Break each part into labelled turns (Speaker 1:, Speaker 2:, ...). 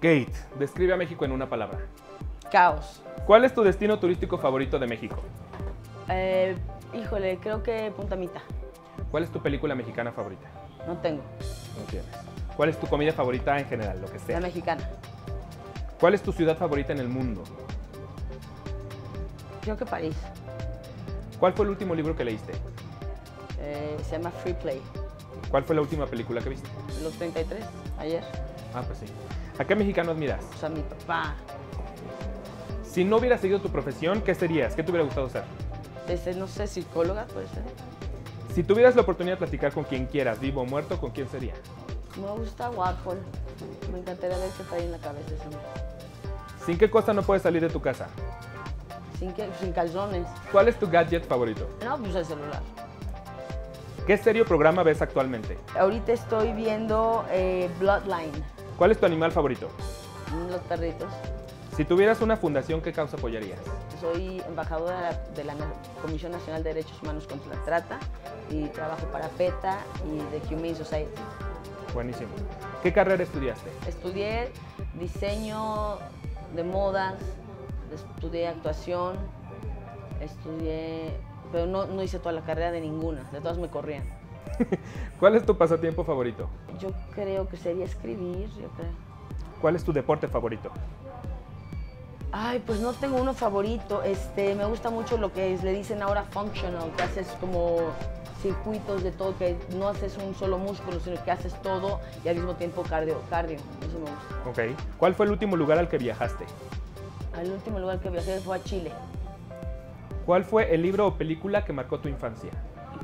Speaker 1: Kate, describe a México en una palabra.
Speaker 2: Caos.
Speaker 1: ¿Cuál es tu destino turístico favorito de México?
Speaker 2: Eh, híjole, creo que Punta Mita.
Speaker 1: ¿Cuál es tu película mexicana favorita?
Speaker 2: No tengo.
Speaker 1: No tienes. ¿Cuál es tu comida favorita en general, lo que
Speaker 2: La
Speaker 1: sea?
Speaker 2: mexicana.
Speaker 1: ¿Cuál es tu ciudad favorita en el mundo?
Speaker 2: Creo que París.
Speaker 1: ¿Cuál fue el último libro que leíste?
Speaker 2: Eh, se llama Free Play.
Speaker 1: ¿Cuál fue la última película que viste?
Speaker 2: Los 33, ayer.
Speaker 1: Ah, pues sí. ¿A qué mexicano admiras?
Speaker 2: O sea, mi papá.
Speaker 1: Si no hubieras seguido tu profesión, ¿qué serías? ¿Qué te hubiera gustado ser?
Speaker 2: Este, no sé, psicóloga puede ser.
Speaker 1: Si tuvieras la oportunidad de platicar con quien quieras, vivo o muerto, ¿con quién sería?
Speaker 2: Me gusta Warhol. Me encantaría ver qué trae en la cabeza ese hombre.
Speaker 1: ¿Sin qué cosa no puedes salir de tu casa?
Speaker 2: Sin, que, sin calzones.
Speaker 1: ¿Cuál es tu gadget favorito?
Speaker 2: No, pues el celular.
Speaker 1: ¿Qué serie o programa ves actualmente?
Speaker 2: Ahorita estoy viendo eh, Bloodline.
Speaker 1: ¿Cuál es tu animal favorito?
Speaker 2: Los perritos.
Speaker 1: Si tuvieras una fundación, ¿qué causa apoyarías?
Speaker 2: Soy embajadora de la Comisión Nacional de Derechos Humanos contra la Trata y trabajo para PETA y The Humane Society.
Speaker 1: Buenísimo. ¿Qué carrera estudiaste?
Speaker 2: Estudié diseño de modas, estudié actuación, estudié, pero no, no hice toda la carrera de ninguna, de todas me corrían.
Speaker 1: ¿Cuál es tu pasatiempo favorito?
Speaker 2: Yo creo que sería escribir, yo creo.
Speaker 1: ¿Cuál es tu deporte favorito?
Speaker 2: Ay, pues no tengo uno favorito. Este, me gusta mucho lo que es- le dicen ahora functional, que haces como circuitos de todo, que no haces un solo músculo, sino que haces todo y al mismo tiempo cardio. cardio. Eso me gusta.
Speaker 1: Ok. ¿Cuál fue el último lugar al que viajaste?
Speaker 2: Al último lugar que viajé fue a Chile,
Speaker 1: ¿Cuál fue el libro o película que marcó tu infancia?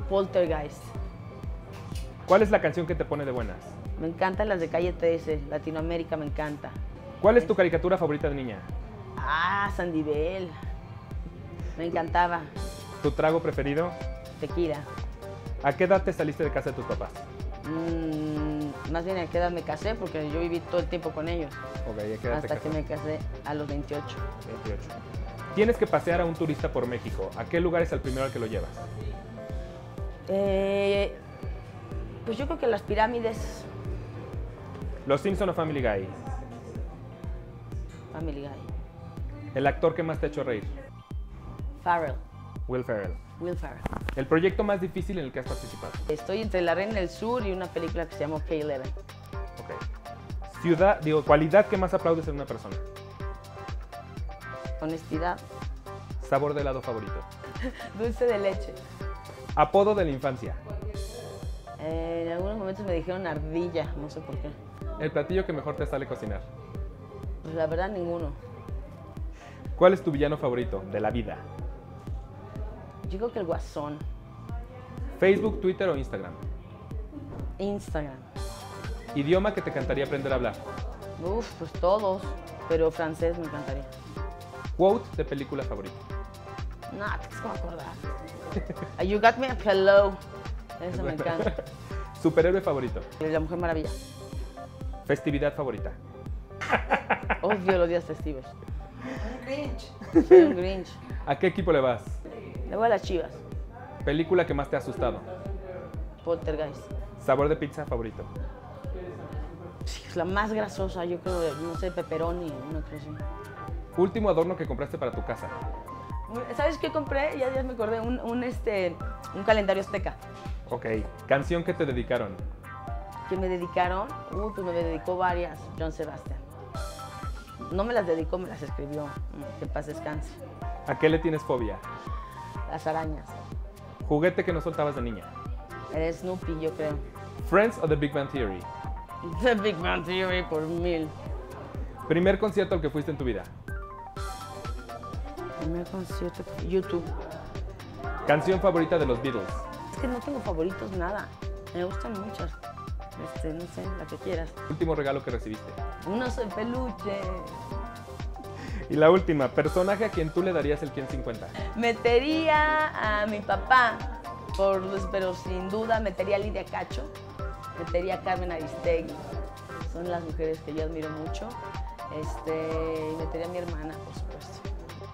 Speaker 2: Poltergeist.
Speaker 1: ¿Cuál es la canción que te pone de buenas?
Speaker 2: Me encantan las de Calle 13, Latinoamérica me encanta.
Speaker 1: ¿Cuál es tu caricatura favorita de niña?
Speaker 2: Ah, Sandibel. Me encantaba.
Speaker 1: ¿Tu trago preferido?
Speaker 2: Tequila.
Speaker 1: ¿A qué edad te saliste de casa de tus papás?
Speaker 2: Mm, más bien a qué edad me casé, porque yo viví todo el tiempo con ellos.
Speaker 1: Ok, ¿a qué edad te
Speaker 2: Hasta que me casé a los 28.
Speaker 1: 28. Tienes que pasear a un turista por México. ¿A qué lugar es el primero al que lo llevas?
Speaker 2: Eh, pues yo creo que las pirámides,
Speaker 1: Los Simpson o Family Guy.
Speaker 2: Family Guy,
Speaker 1: El actor que más te ha hecho reír.
Speaker 2: Farrell,
Speaker 1: Will Ferrell.
Speaker 2: Will Farrell.
Speaker 1: El proyecto más difícil en el que has participado.
Speaker 2: Estoy entre La Reina del Sur y una película que se llama K-11.
Speaker 1: Ok. Ciudad, digo, cualidad que más aplaudes en una persona.
Speaker 2: Honestidad,
Speaker 1: Sabor de helado favorito.
Speaker 2: dulce de leche.
Speaker 1: Apodo de la infancia.
Speaker 2: Eh, en algunos momentos me dijeron ardilla, no sé por qué.
Speaker 1: El platillo que mejor te sale cocinar.
Speaker 2: Pues la verdad ninguno.
Speaker 1: ¿Cuál es tu villano favorito de la vida?
Speaker 2: Yo creo que el guasón.
Speaker 1: Facebook, Twitter o Instagram.
Speaker 2: Instagram.
Speaker 1: Idioma que te encantaría aprender a hablar.
Speaker 2: Uf, pues todos. Pero francés me encantaría.
Speaker 1: Quote de película favorita.
Speaker 2: No, te vas a acordar. You got me a pillow. Eso me encanta.
Speaker 1: Superhéroe favorito.
Speaker 2: La Mujer Maravilla.
Speaker 1: Festividad favorita.
Speaker 2: Odio los días festivos. Soy un Grinch.
Speaker 1: ¿A qué equipo le vas?
Speaker 2: Le voy a las chivas.
Speaker 1: Película que más te ha asustado.
Speaker 2: Poltergeist.
Speaker 1: Sabor de pizza favorito.
Speaker 2: Sí, es la más grasosa, yo creo, de, no sé, pepperoni, una cosa así.
Speaker 1: Último adorno que compraste para tu casa.
Speaker 2: ¿Sabes qué compré? Ya, ya me acordé, un, un, este, un calendario azteca
Speaker 1: Ok. Canción que te dedicaron.
Speaker 2: que me dedicaron. Uy, pues me dedicó varias, John Sebastian. No me las dedicó, me las escribió. Mm, Que paz descanse.
Speaker 1: ¿A qué le tienes fobia?
Speaker 2: Las arañas.
Speaker 1: Juguete que no soltabas de niña.
Speaker 2: El Snoopy, yo creo.
Speaker 1: Friends o The Big Bang Theory.
Speaker 2: The Big Bang Theory por mil.
Speaker 1: Primer concierto al que fuiste en tu vida.
Speaker 2: Primer concierto, YouTube.
Speaker 1: Canción favorita de los Beatles.
Speaker 2: Es que no tengo favoritos nada. Me gustan muchas. Este, no sé, la que quieras.
Speaker 1: Último regalo que recibiste.
Speaker 2: Un oso de peluche.
Speaker 1: Y la última, personaje a quien tú le darías el 50.
Speaker 2: Metería a mi papá, por, pero sin duda metería a Lidia Cacho, metería a Carmen Aristegui. Son las mujeres que yo admiro mucho. Este, y metería a mi hermana, por supuesto.